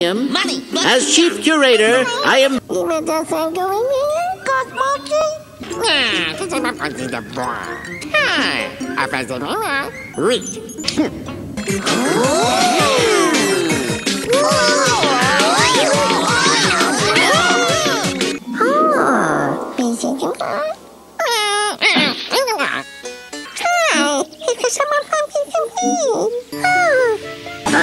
him. Money! As chief curator, I am. Even the thing going in, got monkey? Nah, this is not funny the boy. Ah, apa sih mana? Wait. Oh, busy juga. Hai, itu sama kami sendiri. Oh, ini! Oh, ini sini,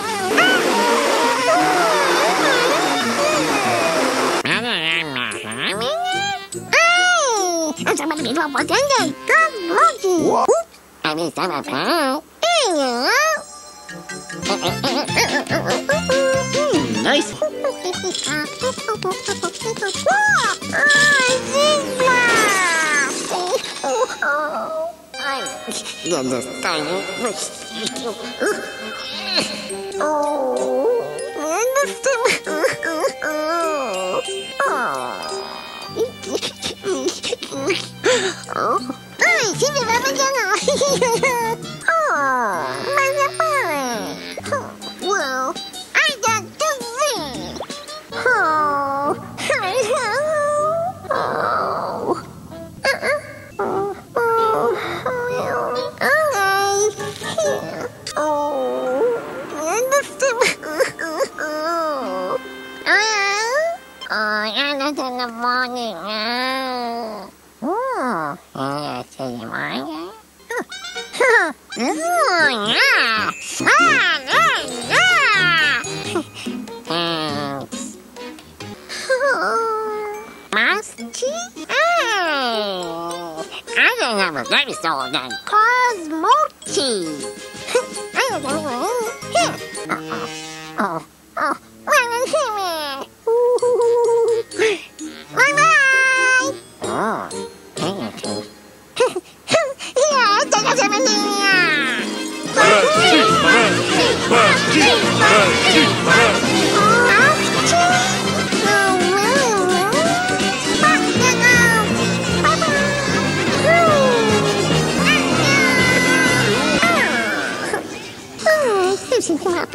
Ah, 잠깐만 이리와 뭐든지 그건 뭐지 아니 잡아봐 에요 나이스 얘들 땅에 오, 내 느낌. Ah? Oh, mana pa eh. Oh, Well, I got to win. Oh, oh. Uh-uh. Oh, oh, well, okay. Oh, Ah, ano sa morning ah? Oh, ano sa morning? Oh, yeah. Ah, yeah, yeah. Thanks. Musty? Oh, I don't have a very soul than Cosmochi. I don't know. Here.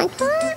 Up and